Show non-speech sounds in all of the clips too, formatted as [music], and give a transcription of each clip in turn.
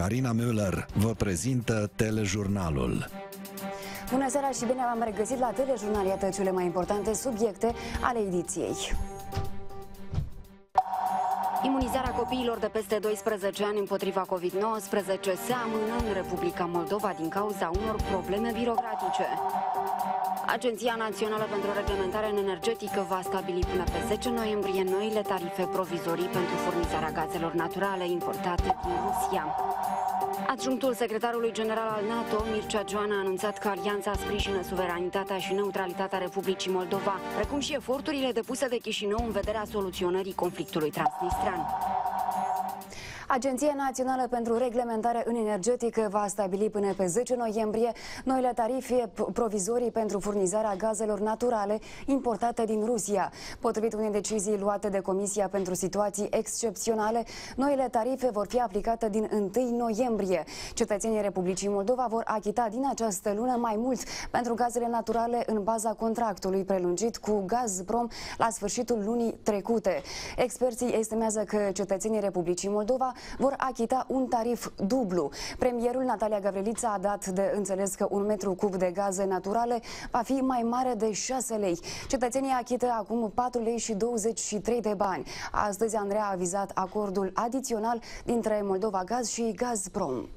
Carina Müller vă prezintă telejurnalul. Bună seara și bine v-am regăsit la telejurnal, iată cele mai importante subiecte ale ediției. Imunizarea copiilor de peste 12 ani împotriva COVID-19 se amână în Republica Moldova din cauza unor probleme birocratice. Agenția Națională pentru Reglementare Energetică va stabili până pe 10 noiembrie noile tarife provizorii pentru furnizarea gazelor naturale importate din Rusia. Adjunctul secretarului general al NATO, Mircea Joana, a anunțat că alianța sprijină suveranitatea și neutralitatea Republicii Moldova, precum și eforturile depuse de Chișinău în vederea soluționării conflictului transnistran. Agenția Națională pentru Reglementare în Energetică va stabili până pe 10 noiembrie noile tarife provizorii pentru furnizarea gazelor naturale importate din Rusia. Potrivit unei decizii luate de Comisia pentru Situații Excepționale, noile tarife vor fi aplicate din 1 noiembrie. Cetățenii Republicii Moldova vor achita din această lună mai mult pentru gazele naturale în baza contractului prelungit cu Gazprom la sfârșitul lunii trecute. Experții estimează că cetățenii Republicii Moldova vor achita un tarif dublu. Premierul Natalia Gavrilița a dat de înțeles că un metru cub de gaze naturale va fi mai mare de 6 lei. Cetățenii achită acum 4 lei și 23 de bani. Astăzi Andreea a avizat acordul adițional dintre Moldova Gaz și Gazprom.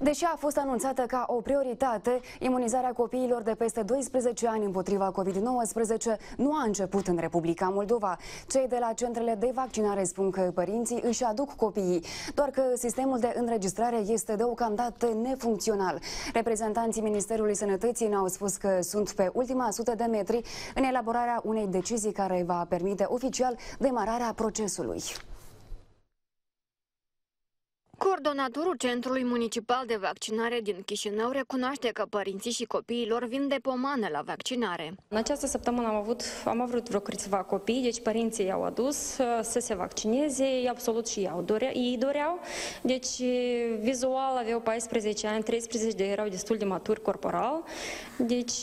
Deși a fost anunțată ca o prioritate, imunizarea copiilor de peste 12 ani împotriva COVID-19 nu a început în Republica Moldova. Cei de la centrele de vaccinare spun că părinții își aduc copiii, doar că sistemul de înregistrare este deocamdată nefuncțional. Reprezentanții Ministerului Sănătății ne-au spus că sunt pe ultima sută de metri în elaborarea unei decizii care va permite oficial demararea procesului. Coordonatorul Centrului Municipal de Vaccinare din Chișinău recunoaște că părinții și copiii lor vin de pomană la vaccinare. În această săptămână am avut, am avut vreo câțiva copii, deci părinții i-au adus uh, să se vaccineze, absolut și ei, dorea, ei doreau. Deci vizual aveau 14 ani, 13 de erau destul de maturi corporal. Deci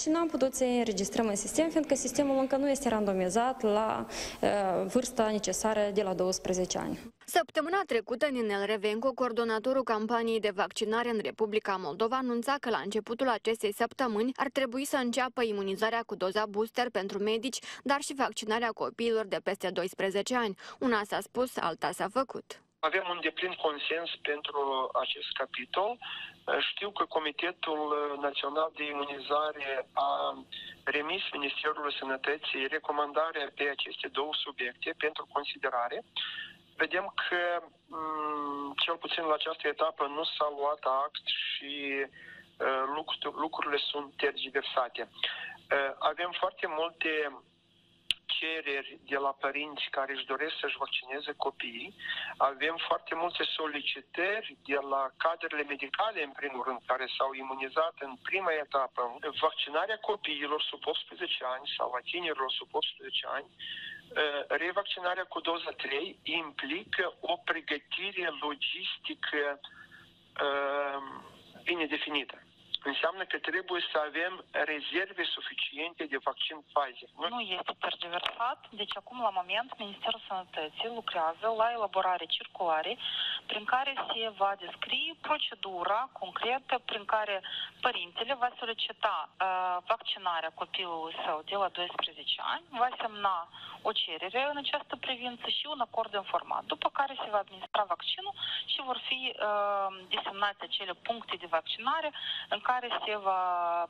și n-am putut să înregistrăm în sistem, fiindcă sistemul încă nu este randomizat la uh, vârsta necesară de la 12 ani. Săptămâna trecută, Ninel Revenco, coordonatorul campaniei de vaccinare în Republica Moldova, anunța că la începutul acestei săptămâni ar trebui să înceapă imunizarea cu doza booster pentru medici, dar și vaccinarea copiilor de peste 12 ani. Una s-a spus, alta s-a făcut. Avem un deplin consens pentru acest capitol. Știu că Comitetul Național de Imunizare a remis Ministerului Sănătății recomandarea pe aceste două subiecte pentru considerare vedem că, mm, cel puțin la această etapă, nu s-a luat act și uh, lucrurile sunt tergiversate. Uh, avem foarte multe cereri de la părinți care își doresc să-și vaccineze copiii. Avem foarte multe solicitări de la cadrele medicale, în primul rând, care s-au imunizat în prima etapă. Vaccinarea copiilor sub 18 ani sau a tinerilor sub 18 ani Uh, revaccinarea cu doza 3 implică o pregătire logistică uh, bine definită. Înseamnă că trebuie să avem rezerve suficiente de vaccin Pfizer. Nu este tergiversat, deci acum la moment Ministerul Sănătății lucrează la elaborare circulare prin care se va descrie procedura concretă prin care părintele va solicita uh, vaccinarea copilului său de la 12 ani, va semna o cerere în această privință și un acord informat, după care se va administra vaccinul și vor fi uh, desemnate acele puncte de vaccinare în care se va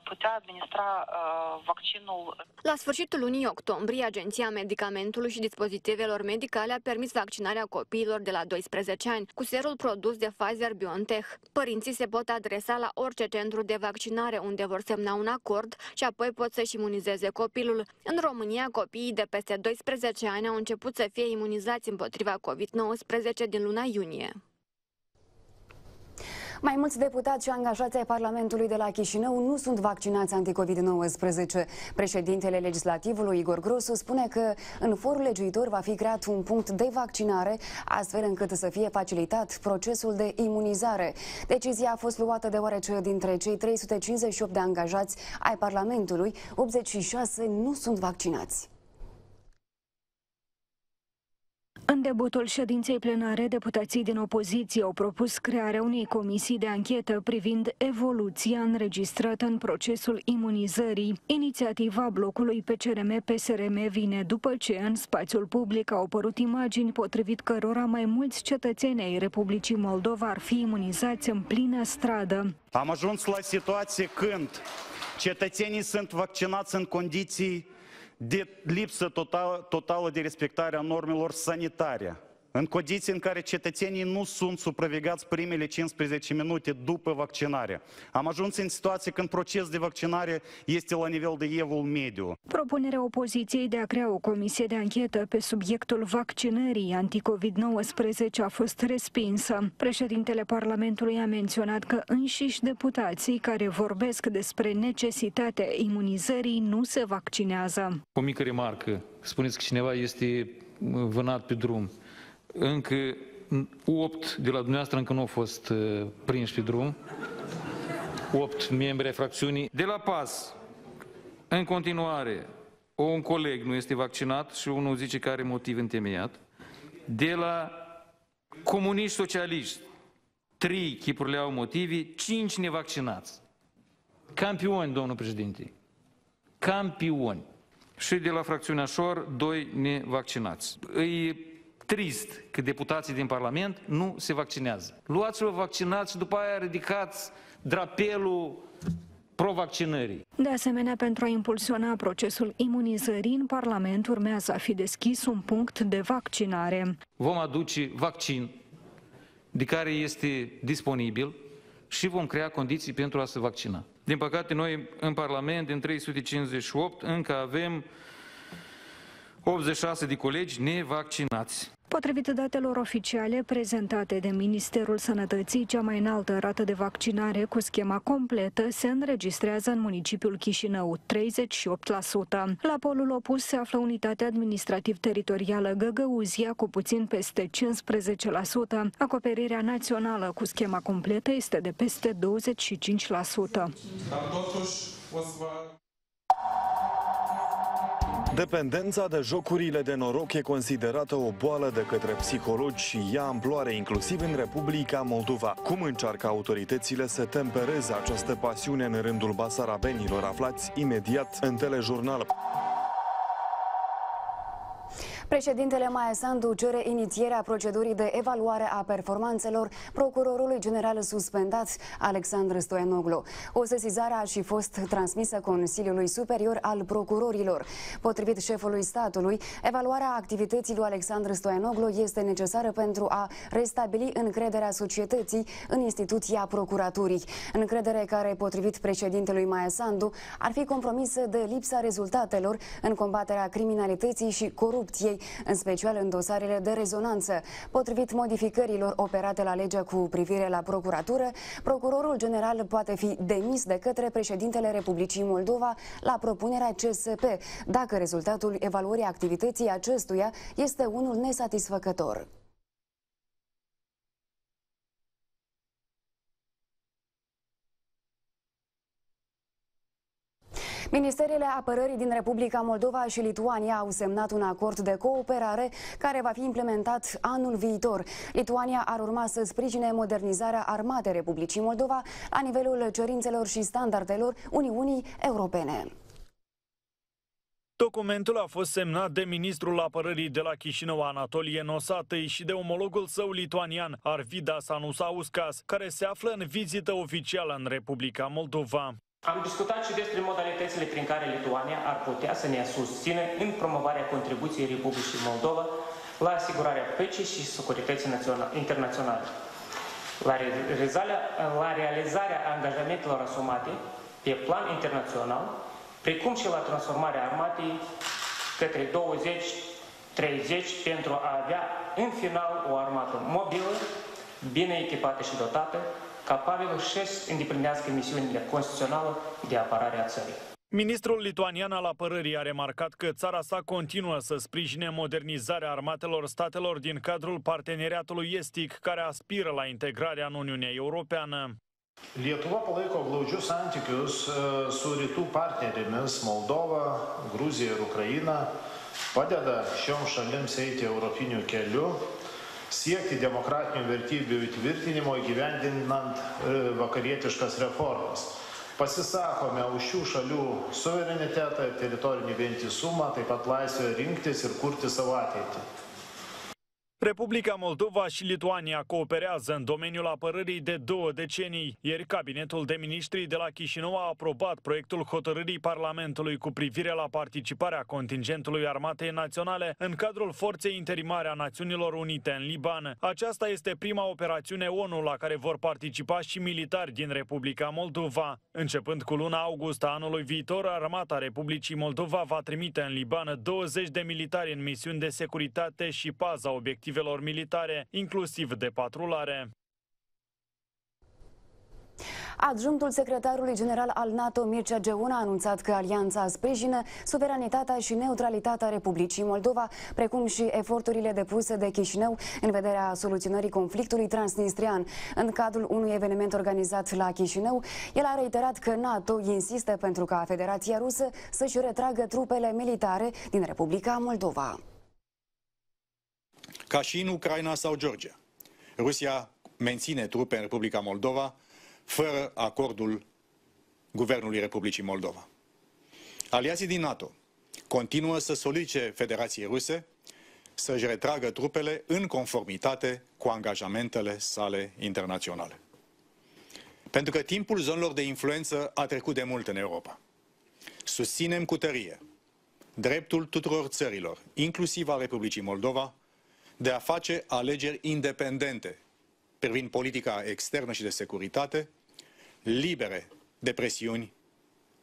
putea administra uh, vaccinul. La sfârșitul lunii octombrie, Agenția Medicamentului și Dispozitivelor Medicale a permis vaccinarea copiilor de la 12 ani cu serul produs de Pfizer-BioNTech. Părinții se pot adresa la orice centru de vaccinare unde vor semna un acord și apoi pot să-și imunizeze copilul. În România, copiii de peste 12 ani au început să fie imunizați împotriva COVID-19 din luna iunie. Mai mulți deputați și angajați ai Parlamentului de la Chișinău nu sunt vaccinați anticovid-19. Președintele legislativului Igor Grosu spune că în forul legiuitor va fi creat un punct de vaccinare, astfel încât să fie facilitat procesul de imunizare. Decizia a fost luată deoarece dintre cei 358 de angajați ai Parlamentului, 86 nu sunt vaccinați. În debutul ședinței plenare, deputații din opoziție au propus crearea unei comisii de anchetă privind evoluția înregistrată în procesul imunizării. Inițiativa blocului PCRM-PSRM vine după ce în spațiul public au apărut imagini potrivit cărora mai mulți cetățeni ai Republicii Moldova ar fi imunizați în plină stradă. Am ajuns la situație când cetățenii sunt vaccinați în condiții de lipsă totală, totală de respectare a normelor sanitare. În condiții în care cetățenii nu sunt supravegheați primele 15 minute după vaccinare. Am ajuns în situație când proces de vaccinare este la nivel de evul mediu. Propunerea opoziției de a crea o comisie de anchetă pe subiectul vaccinării anticovid-19 a fost respinsă. Președintele Parlamentului a menționat că înșiși deputații care vorbesc despre necesitatea imunizării nu se vaccinează. O mică remarcă. Spuneți că cineva este vânat pe drum încă 8 de la dumneavoastră încă nu au fost uh, prinși pe drum, 8 membri ai fracțiunii. De la PAS, în continuare, un coleg nu este vaccinat și unul zice că are motiv întemeiat. De la comuniști socialiști, trei chipurile au motive, cinci nevaccinați. Campioni, domnul președinte. Campioni. Și de la fracțiunea Șor, doi nevaccinați. Îi trist că deputații din Parlament nu se vaccinează. Luați-vă vaccinați și după aia ridicați drapelul pro-vaccinării. De asemenea, pentru a impulsiona procesul imunizării în Parlament, urmează a fi deschis un punct de vaccinare. Vom aduce vaccin de care este disponibil și vom crea condiții pentru a se vaccina. Din păcate, noi în Parlament, din 358, încă avem 86 de colegi nevaccinați. Potrivit datelor oficiale prezentate de Ministerul Sănătății, cea mai înaltă rată de vaccinare cu schema completă se înregistrează în municipiul Chișinău, 38%. La polul opus se află unitatea administrativ-teritorială Găgăuzia cu puțin peste 15%. Acoperirea națională cu schema completă este de peste 25%. Dar totuși o să vă Dependența de jocurile de noroc e considerată o boală de către psihologi și ia amploare inclusiv în Republica Moldova. Cum încearcă autoritățile să tempereze această pasiune în rândul basarabenilor aflați imediat în telejurnal? Președintele Maia Sandu cere inițierea procedurii de evaluare a performanțelor procurorului general suspendat Alexandru Stoianoglu. O sesizare a și fost transmisă Consiliului Superior al Procurorilor. Potrivit șefului statului, evaluarea activității lui Alexandru Stoianoglu este necesară pentru a restabili încrederea societății în instituția procuraturii. Încredere care, potrivit președintelui Maia Sandu, ar fi compromisă de lipsa rezultatelor în combaterea criminalității și corupției în special în dosarele de rezonanță. Potrivit modificărilor operate la legea cu privire la procuratură, procurorul general poate fi demis de către președintele Republicii Moldova la propunerea CSP, dacă rezultatul evaluării activității acestuia este unul nesatisfăcător. Ministerele Apărării din Republica Moldova și Lituania au semnat un acord de cooperare care va fi implementat anul viitor. Lituania ar urma să sprijine modernizarea armatei Republicii Moldova la nivelul cerințelor și standardelor Uniunii Europene. Documentul a fost semnat de ministrul apărării de la Chișinău, Anatolie Nosatăi, și de omologul său lituanian, Arvidas Anusauskas, care se află în vizită oficială în Republica Moldova. Am discutat și despre modalitățile prin care Lituania ar putea să ne susțină în promovarea contribuției Republicii Moldova la asigurarea păcii și securității internaționale, la realizarea, la realizarea angajamentelor asumate pe plan internațional, precum și la transformarea armatei către 20-30 pentru a avea în final o armată mobilă, bine echipată și dotată, capabil și să îndeplinească misiunile constituționale de apărare a țării. Ministrul lituanian al apărării a remarcat că țara sa continuă să sprijine modernizarea armatelor statelor din cadrul parteneriatului estic care aspiră la integrarea în Uniunea Europeană. Lietuva palaiko glaudžius santykius su rytų partnerėmis Moldova, Gruzija ir Ukraina, padeda šioms šalims eiti europiniu keliu, siekti demokratinių vertybių įtvirtinimo įgyvendinant vakarietiškas reformas. Pasisakome už šių šalių suverenitetą ir teritorinį vientisumą, taip pat laisvę rinktis ir kurti savo ateitį. Republica Moldova și Lituania cooperează în domeniul apărării de două decenii. Ieri, cabinetul de ministri de la Chișinău a aprobat proiectul hotărârii Parlamentului cu privire la participarea contingentului Armatei Naționale în cadrul Forței Interimare a Națiunilor Unite în Liban. Aceasta este prima operațiune ONU la care vor participa și militari din Republica Moldova. Începând cu luna august a anului viitor, Armata Republicii Moldova va trimite în Liban 20 de militari în misiuni de securitate și paza obiectivă obiectivelor militare, inclusiv de patrulare. Adjunctul secretarului general al NATO, Mircea Geuna, a anunțat că alianța sprijină suveranitatea și neutralitatea Republicii Moldova, precum și eforturile depuse de Chișinău în vederea soluționării conflictului transnistrian. În cadrul unui eveniment organizat la Chișinău, el a reiterat că NATO insistă pentru ca Federația Rusă să-și retragă trupele militare din Republica Moldova ca și în Ucraina sau Georgia. Rusia menține trupe în Republica Moldova fără acordul Guvernului Republicii Moldova. Aliații din NATO continuă să solicite Federației Ruse să-și retragă trupele în conformitate cu angajamentele sale internaționale. Pentru că timpul zonelor de influență a trecut de mult în Europa. Susținem cu tărie dreptul tuturor țărilor, inclusiv al Republicii Moldova, de a face alegeri independente privind politica externă și de securitate, libere de presiuni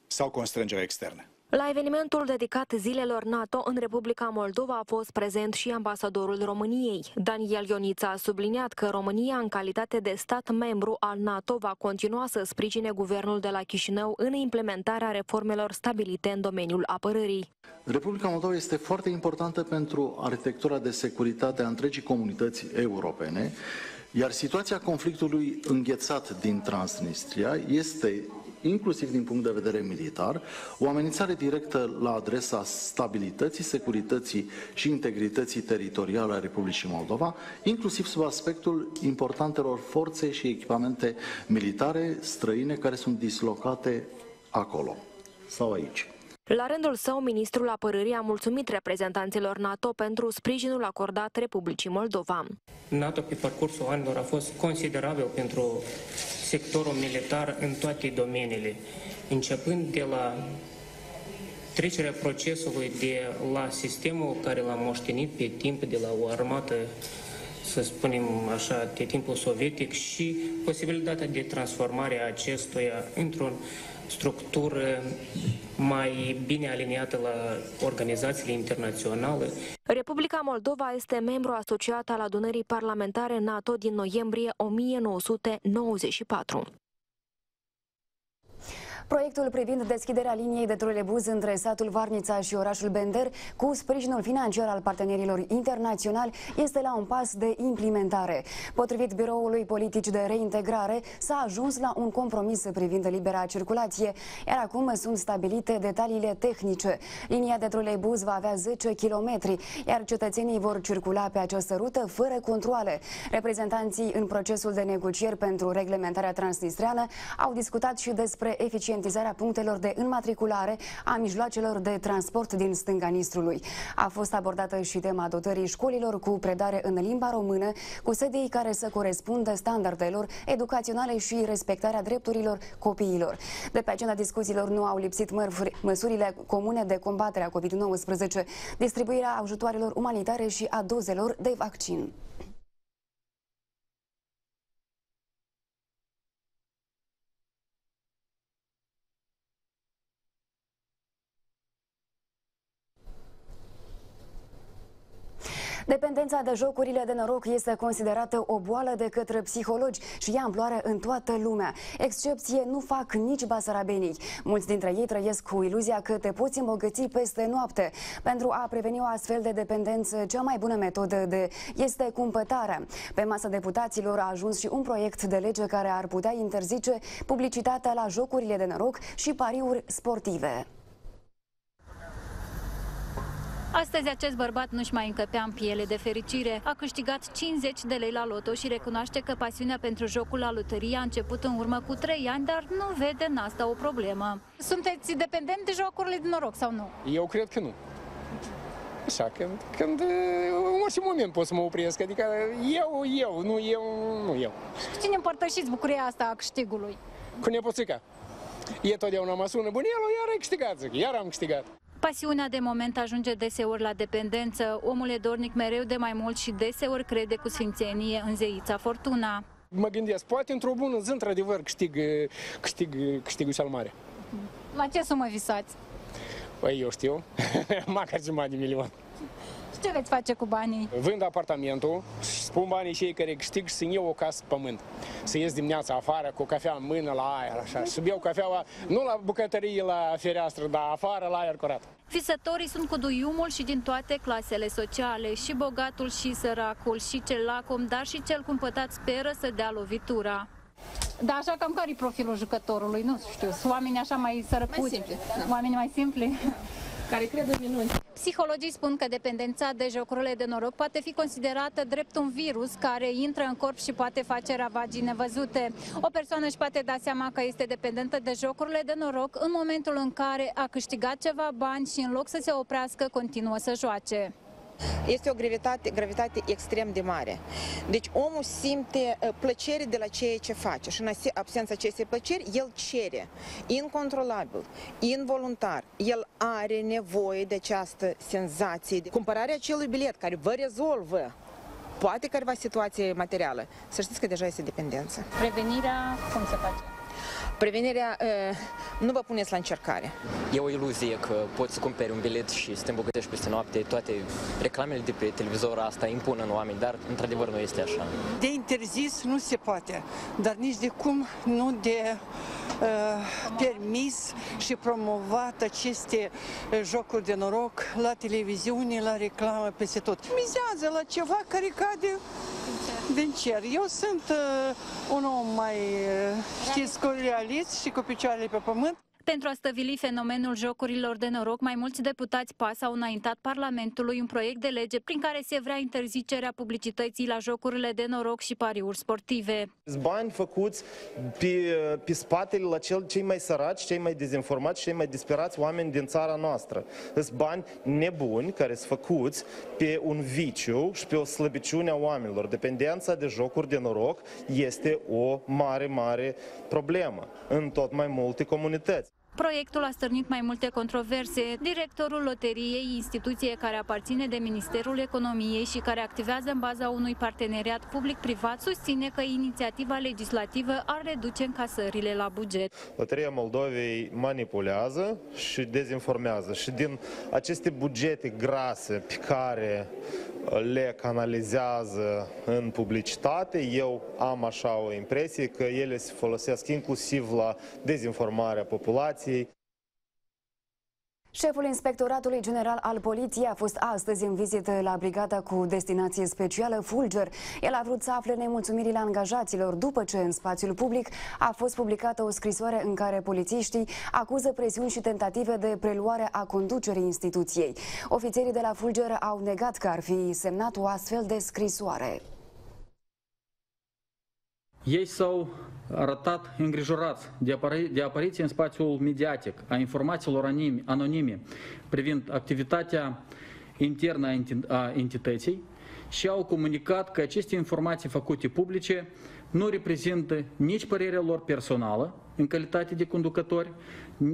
sau constrângere externe. La evenimentul dedicat zilelor NATO în Republica Moldova a fost prezent și ambasadorul României. Daniel Ionița a subliniat că România, în calitate de stat membru al NATO, va continua să sprijine guvernul de la Chișinău în implementarea reformelor stabilite în domeniul apărării. Republica Moldova este foarte importantă pentru arhitectura de securitate a întregii comunități europene, iar situația conflictului înghețat din Transnistria este inclusiv din punct de vedere militar, o amenințare directă la adresa stabilității, securității și integrității teritoriale a Republicii Moldova, inclusiv sub aspectul importantelor forțe și echipamente militare străine care sunt dislocate acolo sau aici. La rândul său, ministrul apărării a mulțumit reprezentanților NATO pentru sprijinul acordat Republicii Moldova. NATO pe parcursul anilor a fost considerabil pentru sectorul militar în toate domeniile, începând de la trecerea procesului de la sistemul care l-a moștenit pe timp de la o armată să spunem așa, de timpul sovietic și posibilitatea de transformare a acestuia într-o structură mai bine aliniată la organizațiile internaționale. Republica Moldova este membru asociat al adunării parlamentare NATO din noiembrie 1994. Proiectul privind deschiderea liniei de trolebuz între satul Varnița și orașul Bender, cu sprijinul financiar al partenerilor internaționali, este la un pas de implementare. Potrivit Biroului Politici de Reintegrare, s-a ajuns la un compromis privind libera circulație, iar acum sunt stabilite detaliile tehnice. Linia de trolebuz va avea 10 km, iar cetățenii vor circula pe această rută fără controle. Reprezentanții în procesul de negocieri pentru reglementarea transnistreană au discutat și despre eficiență eficientizarea punctelor de înmatriculare a mijloacelor de transport din stânga Nistrului. A fost abordată și tema dotării școlilor cu predare în limba română, cu sedii care să corespundă standardelor educaționale și respectarea drepturilor copiilor. De pe agenda discuțiilor nu au lipsit mărfuri, măsurile comune de combatere a COVID-19, distribuirea ajutoarelor umanitare și a dozelor de vaccin. Dependența de jocurile de noroc este considerată o boală de către psihologi și ia amploare în toată lumea. Excepție nu fac nici basarabenii. Mulți dintre ei trăiesc cu iluzia că te poți îmbogăți peste noapte. Pentru a preveni o astfel de dependență, cea mai bună metodă de este cumpătarea. Pe masa deputaților a ajuns și un proiect de lege care ar putea interzice publicitatea la jocurile de noroc și pariuri sportive. Astăzi acest bărbat nu-și mai încăpea în piele de fericire. A câștigat 50 de lei la loto și recunoaște că pasiunea pentru jocul la loterie a început în urmă cu 3 ani, dar nu vede în asta o problemă. Sunteți dependent de jocurile de noroc sau nu? Eu cred că nu. Așa, când, când în orice moment pot să mă opresc, adică eu, eu, nu eu, nu eu. Și cu cine împărtășiți bucuria asta a câștigului? Cu nepoțica. E totdeauna mă sună, bunelul, iar ai câștigat, zic, iar am câștigat. Pasiunea de moment ajunge deseori la dependență. Omul e dornic mereu de mai mult și deseori crede cu sfințenie în zeița Fortuna. Mă gândesc, poate într-o bună zi, într-adevăr, câștig, câștig, câștigul cel mare. La ce sumă visați? Păi eu știu, [laughs] măcar jumătate de milion. Și ce veți face cu banii? Vând apartamentul și spun banii cei care câștig și să-mi iau o casă pe pământ. Să ies dimineața afară cu cafea în mână la aer, așa, și să beau cafeaua nu la bucătărie, la fereastră, dar afară la aer curat. Visătorii sunt cu duiumul și din toate clasele sociale, și bogatul și săracul, și cel lacom, dar și cel cumpătat speră să dea lovitura. Da, așa cam care profilul jucătorului? Nu știu, sunt oameni așa mai sărăcuți? Mai simpli, da. Oameni mai simpli? care cred în minuni. Psihologii spun că dependența de jocurile de noroc poate fi considerată drept un virus care intră în corp și poate face ravagii nevăzute. O persoană își poate da seama că este dependentă de jocurile de noroc în momentul în care a câștigat ceva bani și în loc să se oprească, continuă să joace. Este o gravitate, gravitate extrem de mare. Deci omul simte uh, plăcere de la ceea ce face și în absența acestei plăceri, el cere, incontrolabil, involuntar. El are nevoie de această senzație. De cumpărarea acelui bilet care vă rezolvă poate careva situație materială, să știți că deja este dependență. Prevenirea, cum se face? Prevenirea, nu vă puneți la încercare. E o iluzie că poți să cumperi un bilet și să te îmbogătești peste noapte. Toate reclamele de pe televizor asta impun în oameni, dar într-adevăr nu este așa. De interzis nu se poate, dar nici de cum nu de uh, permis și promovat aceste jocuri de noroc la televiziune, la reclamă, peste tot. Mizează la ceva care cade din cer. Eu sunt uh, un om mai, uh, știți, realist și cu picioarele pe pământ. Pentru a stăvili fenomenul jocurilor de noroc, mai mulți deputați PAS au înaintat Parlamentului un proiect de lege prin care se vrea interzicerea publicității la jocurile de noroc și pariuri sportive. Bani făcuți pe, pe spatele la cel, cei mai săraci, cei mai dezinformați, cei mai disperați oameni din țara noastră. Sunt bani nebuni care sunt făcuți pe un viciu și pe o slăbiciune a oamenilor. Dependența de jocuri de noroc este o mare, mare problemă în tot mai multe comunități. Proiectul a stârnit mai multe controverse. Directorul loteriei, instituție care aparține de Ministerul Economiei și care activează în baza unui parteneriat public-privat, susține că inițiativa legislativă ar reduce încasările la buget. Loteria Moldovei manipulează și dezinformează și din aceste bugete grase pe care le canalizează în publicitate. Eu am așa o impresie că ele se folosesc inclusiv la dezinformarea populației. Șeful Inspectoratului General al Poliției a fost astăzi în vizită la brigada cu destinație specială Fulger. El a vrut să afle nemulțumirile angajaților după ce în spațiul public a fost publicată o scrisoare în care polițiștii acuză presiuni și tentative de preluare a conducerii instituției. Ofițerii de la Fulger au negat că ar fi semnat o astfel de scrisoare. Ei s-au arătat îngrijorați de, apari de apariție în spațiul mediatic a informațiilor anime, anonime privind activitatea internă a entității și au comunicat că aceste informații făcute publice nu reprezintă nici părerea lor personală în calitate de conducători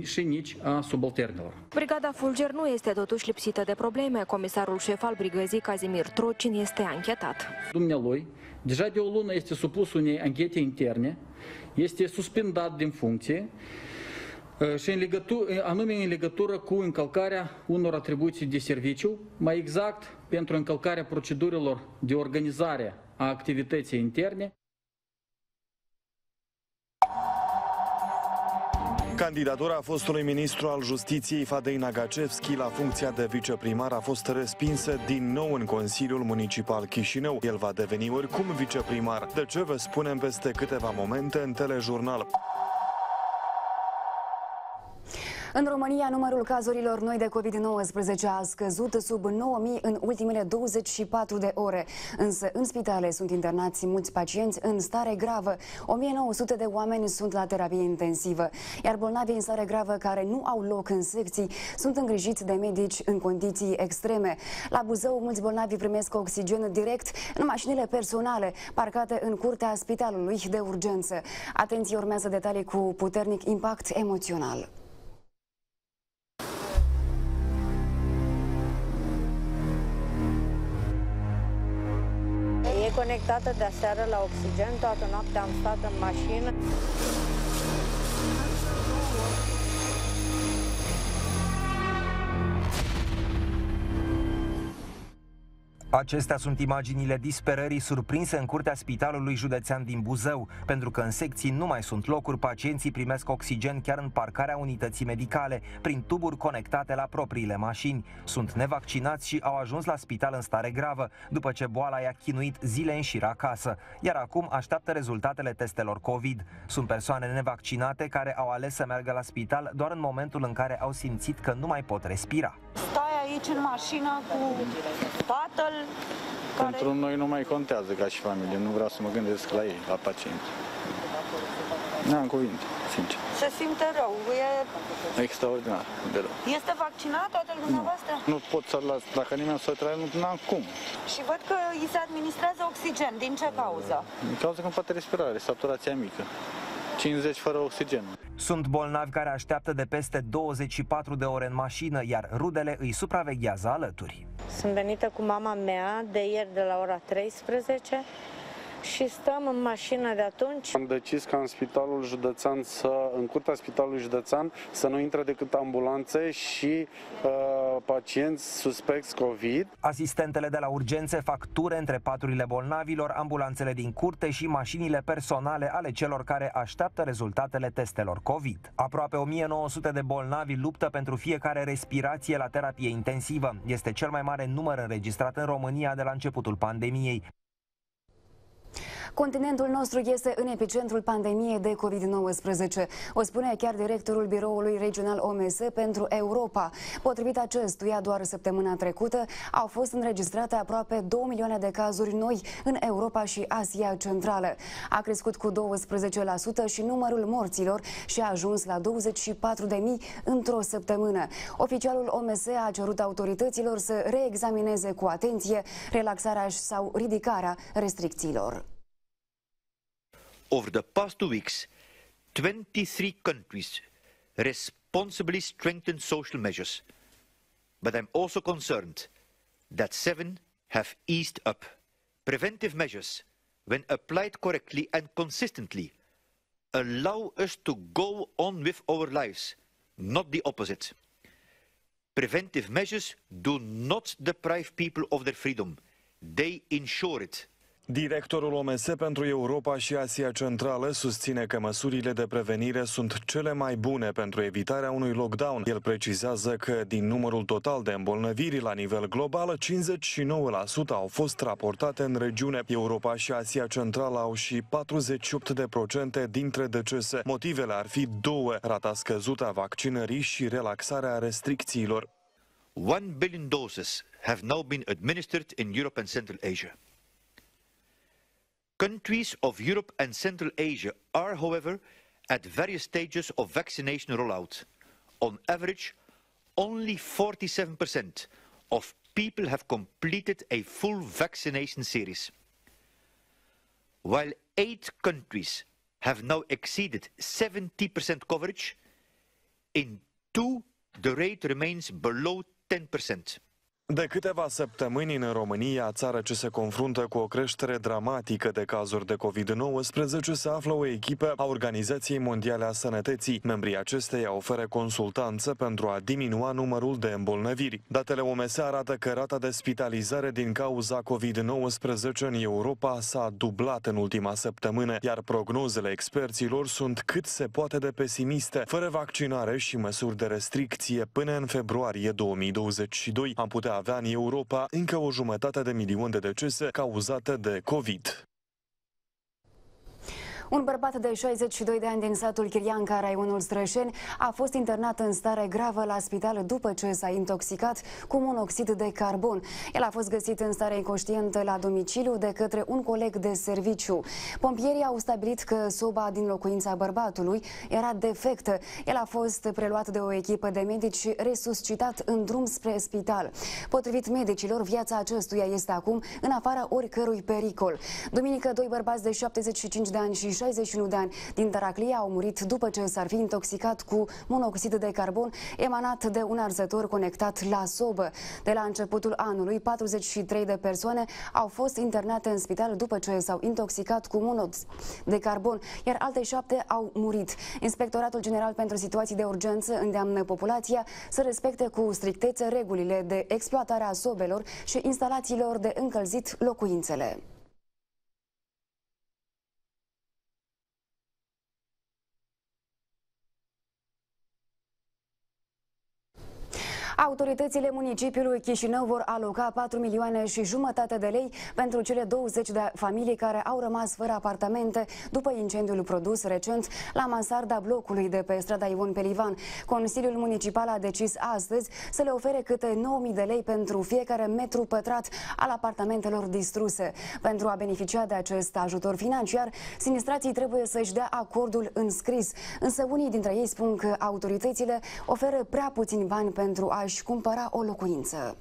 și nici a subalternilor. Brigada Fulger nu este totuși lipsită de probleme. Comisarul șef al brigăzii, Kazimir Trocin, este anchetat. Dumnealui, deja de o lună este supus unei anchete interne, este suspendat din funcție, Uh, și în legătură, anume în legătură cu încălcarea unor atribuții de serviciu, mai exact pentru încălcarea procedurilor de organizare a activității interne, Candidatura fostului ministru al justiției Fadei Nagacevski la funcția de viceprimar a fost respinsă din nou în Consiliul Municipal Chișinău. El va deveni oricum viceprimar. De ce vă spunem peste câteva momente în telejurnal. În România, numărul cazurilor noi de COVID-19 a scăzut sub 9.000 în ultimele 24 de ore. Însă, în spitale sunt internați mulți pacienți în stare gravă. 1.900 de oameni sunt la terapie intensivă, iar bolnavii în stare gravă care nu au loc în secții sunt îngrijiți de medici în condiții extreme. La Buzău, mulți bolnavi primesc oxigen direct în mașinile personale parcate în curtea spitalului de urgență. Atenție, urmează detalii cu puternic impact emoțional. Conectată de seară la oxigen, toată noaptea am stat în mașină. Acestea sunt imaginile disperării surprinse în curtea Spitalului Județean din Buzău. Pentru că în secții nu mai sunt locuri, pacienții primesc oxigen chiar în parcarea unității medicale, prin tuburi conectate la propriile mașini. Sunt nevaccinați și au ajuns la spital în stare gravă, după ce boala i-a chinuit zile în șir acasă, iar acum așteaptă rezultatele testelor COVID. Sunt persoane nevaccinate care au ales să meargă la spital doar în momentul în care au simțit că nu mai pot respira. Stai aici în mașină cu tatăl care... Pentru noi nu mai contează ca și familie, nu vreau să mă gândesc la ei, la pacienți. Nu am cuvinte, sincer. Se simte rău, e... Extraordinar de rău. Este vaccinat tatăl dumneavoastră? Nu pot să-l las, dacă nimeni să trăie, nu am cum. Și văd că îi se administrează oxigen, din ce cauză? Din cauza că nu poate respirare, saturația mică. 50 fără oxigen. Sunt bolnavi care așteaptă de peste 24 de ore în mașină, iar rudele îi supraveghează alături. Sunt venită cu mama mea de ieri de la ora 13 și stăm în mașină de atunci. Am decis ca în spitalul județean, să, în curtea spitalului județean, să nu intre decât ambulanțe și uh, pacienți suspecți COVID. Asistentele de la urgențe fac ture între paturile bolnavilor, ambulanțele din curte și mașinile personale ale celor care așteaptă rezultatele testelor COVID. Aproape 1900 de bolnavi luptă pentru fiecare respirație la terapie intensivă. Este cel mai mare număr înregistrat în România de la începutul pandemiei. Continentul nostru este în epicentrul pandemiei de COVID-19, o spune chiar directorul biroului regional OMS pentru Europa. Potrivit acestuia, doar săptămâna trecută au fost înregistrate aproape 2 milioane de cazuri noi în Europa și Asia Centrală. A crescut cu 12% și numărul morților și a ajuns la 24.000 într-o săptămână. Oficialul OMS a cerut autorităților să reexamineze cu atenție relaxarea sau ridicarea restricțiilor. Over the past two weeks, 23 countries responsibly strengthened social measures. But I'm also concerned that seven have eased up. Preventive measures, when applied correctly and consistently, allow us to go on with our lives, not the opposite. Preventive measures do not deprive people of their freedom. They ensure it. Directorul OMS pentru Europa și Asia Centrală susține că măsurile de prevenire sunt cele mai bune pentru evitarea unui lockdown. El precizează că din numărul total de îmbolnăviri la nivel global, 59% au fost raportate în regiune. Europa și Asia Centrală au și 48% dintre decese. Motivele ar fi două, rata scăzută a vaccinării și relaxarea restricțiilor. 1 billion doses have now been administered in Europe and Central Asia. Countries of Europe and Central Asia are, however, at various stages of vaccination rollout. On average, only 47% of people have completed a full vaccination series. While eight countries have now exceeded 70% coverage, in two the rate remains below 10%. De câteva săptămâni în România, țară ce se confruntă cu o creștere dramatică de cazuri de COVID-19, se află o echipă a Organizației Mondiale a Sănătății. Membrii acesteia oferă consultanță pentru a diminua numărul de îmbolnăviri. Datele OMS arată că rata de spitalizare din cauza COVID-19 în Europa s-a dublat în ultima săptămână, iar prognozele experților sunt cât se poate de pesimiste. Fără vaccinare și măsuri de restricție până în februarie 2022, am putea avea în Europa încă o jumătate de milion de decese cauzate de COVID. Un bărbat de 62 de ani din satul Chirianca, raionul Strășeni, a fost internat în stare gravă la spital după ce s-a intoxicat cu monoxid de carbon. El a fost găsit în stare inconștientă la domiciliu de către un coleg de serviciu. Pompierii au stabilit că soba din locuința bărbatului era defectă. El a fost preluat de o echipă de medici și resuscitat în drum spre spital. Potrivit medicilor, viața acestuia este acum în afara oricărui pericol. Duminică, doi bărbați de 75 de ani și 61 de ani din Taraclia au murit după ce s-ar fi intoxicat cu monoxid de carbon emanat de un arzător conectat la sobă. De la începutul anului, 43 de persoane au fost internate în spital după ce s-au intoxicat cu monoxid de carbon, iar alte șapte au murit. Inspectoratul General pentru Situații de Urgență îndeamnă populația să respecte cu strictețe regulile de exploatare a sobelor și instalațiilor de încălzit locuințele. Autoritățile municipiului Chișinău vor aloca 4 milioane și jumătate de lei pentru cele 20 de familii care au rămas fără apartamente după incendiul produs recent la mansarda blocului de pe strada Ion Pelivan. Consiliul Municipal a decis astăzi să le ofere câte 9.000 de lei pentru fiecare metru pătrat al apartamentelor distruse. Pentru a beneficia de acest ajutor financiar, sinistrații trebuie să-și dea acordul în scris. Însă unii dintre ei spun că autoritățile oferă prea puțini bani pentru a a-și cumpăra o locuință.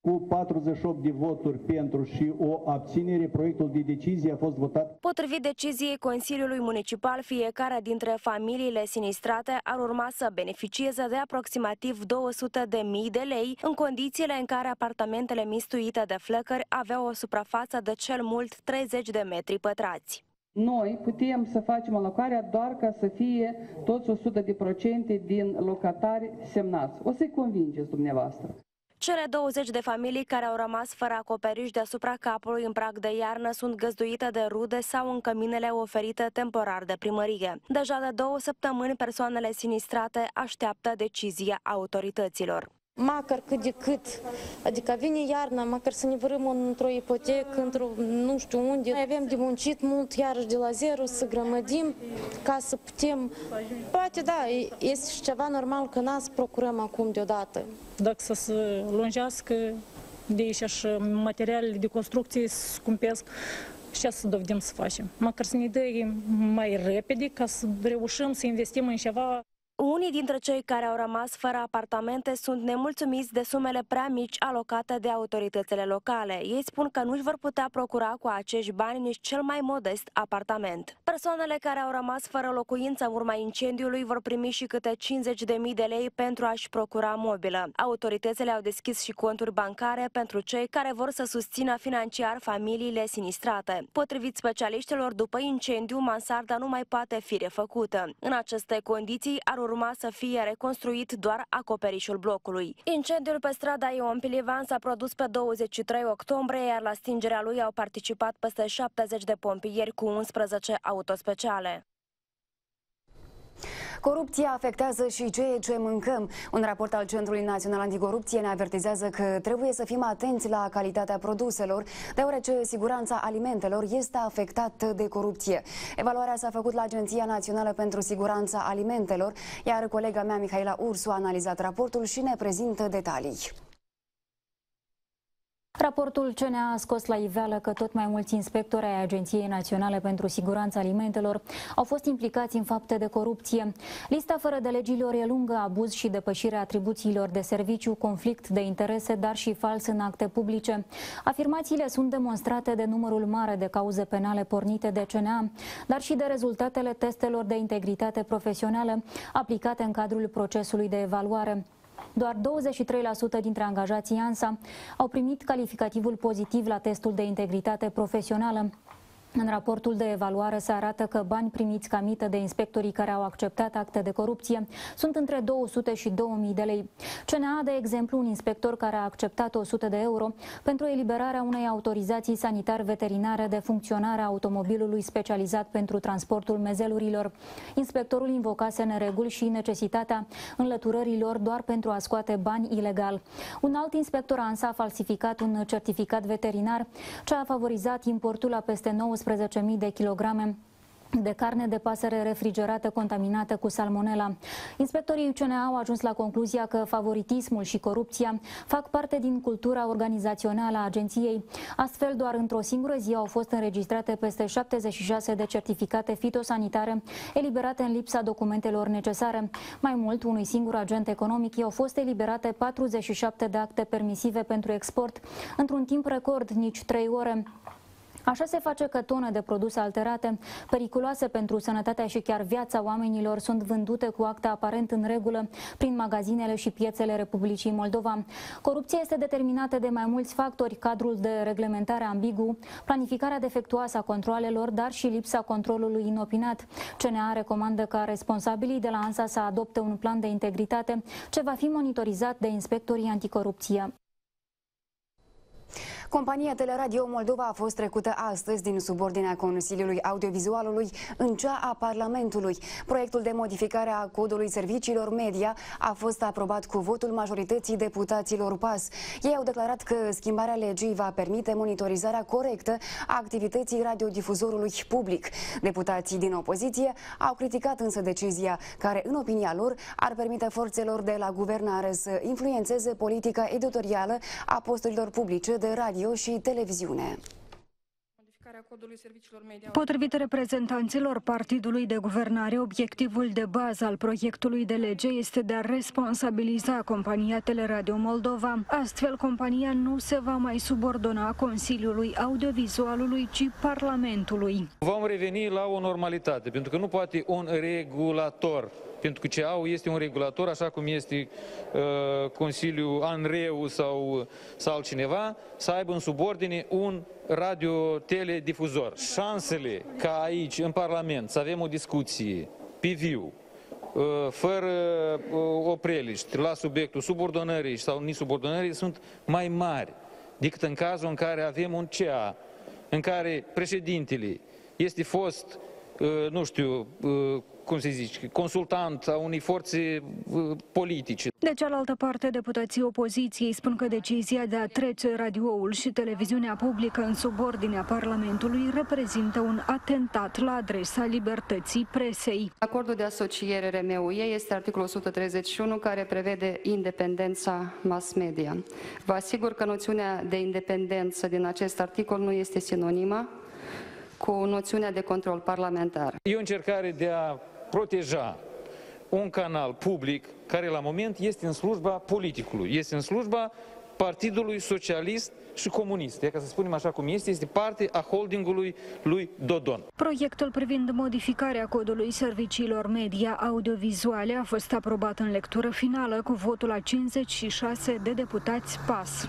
Cu 48 de voturi pentru și o abținere, proiectul de decizie a fost votat. Potrivit deciziei Consiliului Municipal, fiecare dintre familiile sinistrate ar urma să beneficieze de aproximativ 200 de mii de lei, în condițiile în care apartamentele mistuite de flăcări aveau o suprafață de cel mult 30 de metri pătrați. Noi putem să facem alocarea doar ca să fie toți 100% din locatari semnați. O să-i convingeți dumneavoastră. Cele 20 de familii care au rămas fără acoperiș deasupra capului în prag de iarnă sunt găzduite de rude sau în căminele oferite temporar de primărie. Deja de două săptămâni persoanele sinistrate așteaptă decizia autorităților măcar cât de cât. Adică vine iarna, măcar să ne vrem într-o ipotecă, într-o nu știu unde. Noi avem de muncit mult, iarăși de la zero, să grămădim ca să putem... Poate da, este și ceva normal că n-ați procurăm acum deodată. Dacă să se lungească de aici și materialele de construcție scumpesc, și să dovedim să facem. Măcar să ne dă mai repede ca să reușim să investim în ceva unii dintre cei care au rămas fără apartamente sunt nemulțumiți de sumele prea mici alocate de autoritățile locale. Ei spun că nu-și vor putea procura cu acești bani nici cel mai modest apartament. Persoanele care au rămas fără locuință în urma incendiului vor primi și câte 50.000 de lei pentru a-și procura mobilă. Autoritățile au deschis și conturi bancare pentru cei care vor să susțină financiar familiile sinistrate. Potrivit specialiștilor, după incendiu, mansarda nu mai poate fi refăcută. În aceste condiții ar urma să fie reconstruit doar acoperișul blocului. Incendiul pe strada Ion Pilivan s-a produs pe 23 octombrie, iar la stingerea lui au participat peste 70 de pompieri cu 11 autospeciale. Corupția afectează și ceea ce mâncăm. Un raport al Centrului Național Anticorupție ne avertizează că trebuie să fim atenți la calitatea produselor, deoarece siguranța alimentelor este afectată de corupție. Evaluarea s-a făcut la Agenția Națională pentru Siguranța Alimentelor, iar colega mea, Mihaela Ursu, a analizat raportul și ne prezintă detalii. Raportul CNA a scos la iveală că tot mai mulți inspectori ai Agenției Naționale pentru Siguranța Alimentelor au fost implicați în fapte de corupție. Lista fără de legilor e lungă, abuz și depășire atribuțiilor de serviciu, conflict de interese, dar și fals în acte publice. Afirmațiile sunt demonstrate de numărul mare de cauze penale pornite de CNA, dar și de rezultatele testelor de integritate profesională aplicate în cadrul procesului de evaluare. Doar 23% dintre angajații ANSA au primit calificativul pozitiv la testul de integritate profesională. În raportul de evaluare se arată că bani primiți ca mită de inspectorii care au acceptat acte de corupție sunt între 200 și 2000 de lei. CNA, de exemplu, un inspector care a acceptat 100 de euro pentru eliberarea unei autorizații sanitar-veterinare de funcționare a automobilului specializat pentru transportul mezelurilor. Inspectorul invocase nereguli și necesitatea înlăturărilor doar pentru a scoate bani ilegal. Un alt inspector ANSA a falsificat un certificat veterinar ce a favorizat importul la peste 19 12.000 de kilograme de carne de pasăre refrigerată contaminată cu salmonella. Inspectorii CNA au ajuns la concluzia că favoritismul și corupția fac parte din cultura organizațională a agenției. Astfel, doar într-o singură zi au fost înregistrate peste 76 de certificate fitosanitare eliberate în lipsa documentelor necesare. Mai mult, unui singur agent economic i-au fost eliberate 47 de acte permisive pentru export într-un timp record, nici 3 ore. Așa se face că tone de produse alterate, periculoase pentru sănătatea și chiar viața oamenilor, sunt vândute cu acte aparent în regulă prin magazinele și piețele Republicii Moldova. Corupția este determinată de mai mulți factori, cadrul de reglementare ambigu, planificarea defectuoasă a controalelor, dar și lipsa controlului inopinat. CNA recomandă ca responsabilii de la ANSA să adopte un plan de integritate ce va fi monitorizat de inspectorii anticorupție. Compania Teleradio Moldova a fost trecută astăzi din subordinea Consiliului Audiovizualului în cea a Parlamentului. Proiectul de modificare a codului serviciilor media a fost aprobat cu votul majorității deputaților PAS. Ei au declarat că schimbarea legii va permite monitorizarea corectă a activității radiodifuzorului public. Deputații din opoziție au criticat însă decizia care, în opinia lor, ar permite forțelor de la guvernare să influențeze politica editorială a posturilor publice de radio radio și televiziune. Potrivit reprezentanților Partidului de Guvernare, obiectivul de bază al proiectului de lege este de a responsabiliza compania Teleradio Moldova. Astfel, compania nu se va mai subordona Consiliului Audiovizualului, ci Parlamentului. Vom reveni la o normalitate, pentru că nu poate un regulator pentru că ce au este un regulator, așa cum este uh, Consiliul ANREU sau, sau altcineva, să aibă în subordine un radio-teledifuzor. Șansele ca aici, în Parlament, să avem o discuție pe viu, uh, fără uh, opreliști, la subiectul subordonării sau nesubordonării, sunt mai mari decât în cazul în care avem un CEA, în care președintele este fost, uh, nu știu, cum se zice, consultant a unei forțe uh, politice. De cealaltă parte, deputații opoziției spun că decizia de a trece radioul și televiziunea publică în subordinea Parlamentului reprezintă un atentat la adresa libertății presei. Acordul de asociere RMUE este articolul 131 care prevede independența mass media. Vă asigur că noțiunea de independență din acest articol nu este sinonimă cu noțiunea de control parlamentar. E o încercare de a proteja un canal public care la moment este în slujba politicului, este în slujba Partidului Socialist și comunist. E ca să spunem așa cum este, este parte a holdingului lui Dodon. Proiectul privind modificarea codului serviciilor media audiovizuale a fost aprobat în lectură finală cu votul a 56 de deputați PAS.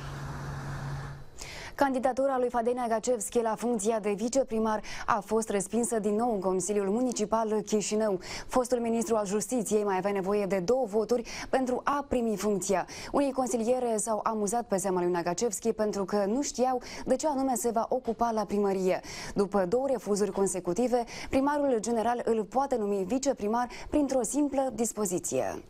Candidatura lui Fadei Gacevski la funcția de viceprimar a fost respinsă din nou în Consiliul Municipal Chișinău. Fostul ministru al Justiției mai avea nevoie de două voturi pentru a primi funcția. Unii consiliere s-au amuzat pe seama lui Nagacevski pentru că nu știau de ce anume se va ocupa la primărie. După două refuzuri consecutive, primarul general îl poate numi viceprimar printr-o simplă dispoziție.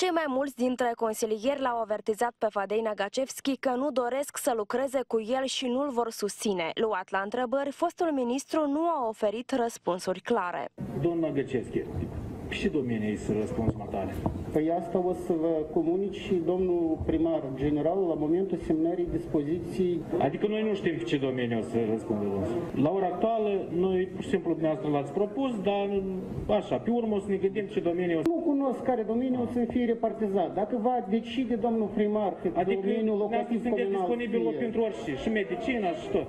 Cei mai mulți dintre consilieri l-au avertizat pe Fadei Nagacevski că nu doresc să lucreze cu el și nu-l vor susține. Luat la întrebări, fostul ministru nu a oferit răspunsuri clare. Domnul Nagacevski, și domeniul să răspuns matale. Păi asta o să vă comunici și domnul primar general la momentul semnării dispoziției. Adică noi nu știm ce domeniu o să răspundă La ora actuală, noi pur și simplu dumneavoastră l-ați propus, dar așa, pe urmă o să ne gândim ce domeniu Nu cunosc care domeniu o să fie repartizat. Dacă va decide domnul primar că adică domeniul locativ comunal disponibil fie. pentru orice, și medicina și tot.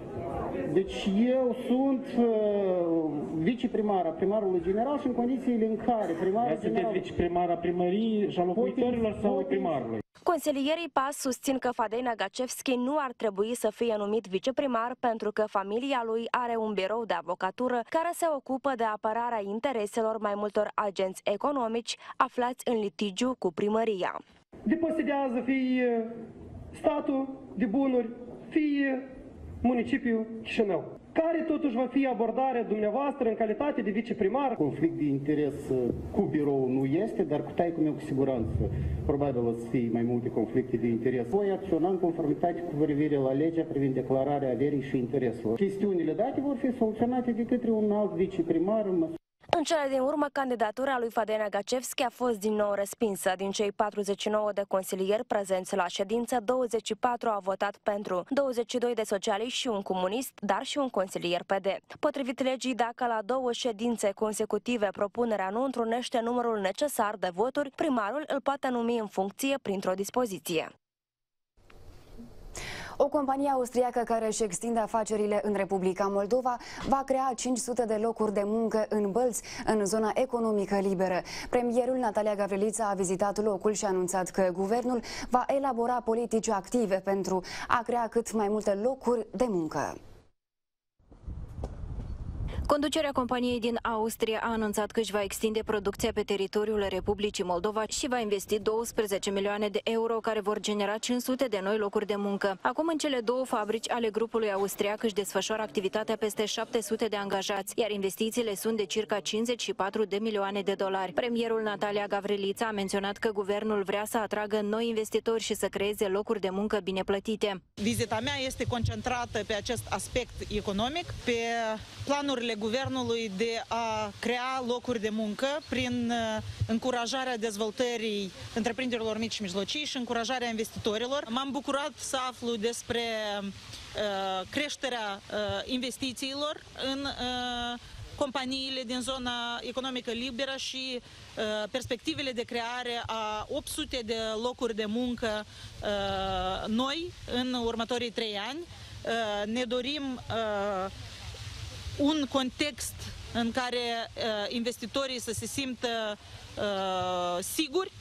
Deci eu sunt uh, viceprimara primarului general și în condițiile în care primarul Dar sunteți general... viceprimara primăriei și a locuitorilor sau primarului? Consilierii PAS susțin că Fadei Nagacevski nu ar trebui să fie numit viceprimar pentru că familia lui are un birou de avocatură care se ocupă de apărarea intereselor mai multor agenți economici aflați în litigiu cu primăria. Deposedează fie statul de bunuri, fie municipiul Chișinău. Care totuși va fi abordarea dumneavoastră în calitate de viceprimar? Conflict de interes uh, cu birou nu este, dar cu taicul meu cu siguranță probabil o să fie mai multe conflicte de interes. Voi acționa în conformitate cu privire la legea privind declararea averii și intereselor. Chestiunile date vor fi soluționate de către un alt viceprimar în măsură În cele din urmă, candidatura lui Fadena Gacevski a fost din nou respinsă. Din cei 49 de consilieri prezenți la ședință, 24 au votat pentru, 22 de socialiști și un comunist, dar și un consilier PD. Potrivit legii, dacă la două ședințe consecutive propunerea nu întrunește numărul necesar de voturi, primarul îl poate numi în funcție printr-o dispoziție. O companie austriacă care își extinde afacerile în Republica Moldova va crea 500 de locuri de muncă în Bălți, în zona economică liberă. Premierul Natalia Gavrilița a vizitat locul și a anunțat că guvernul va elabora politici active pentru a crea cât mai multe locuri de muncă. Conducerea companiei din Austria a anunțat că își va extinde producția pe teritoriul Republicii Moldova și va investi 12 milioane de euro care vor genera 500 de noi locuri de muncă. Acum în cele două fabrici ale grupului austriac își desfășoară activitatea peste 700 de angajați, iar investițiile sunt de circa 54 de milioane de dolari. Premierul Natalia Gavrilița a menționat că guvernul vrea să atragă noi investitori și să creeze locuri de muncă bine plătite. Vizita mea este concentrată pe acest aspect economic, pe planurile guvernului de a crea locuri de muncă prin uh, încurajarea dezvoltării întreprinderilor mici și mijlocii și încurajarea investitorilor. M-am bucurat să aflu despre uh, creșterea uh, investițiilor în companiile din zona economică liberă și uh, perspectivele de creare a 800 de locuri de muncă uh, noi în următorii trei ani. Uh, ne dorim un context în care uh, investitorii să se simtă uh, siguri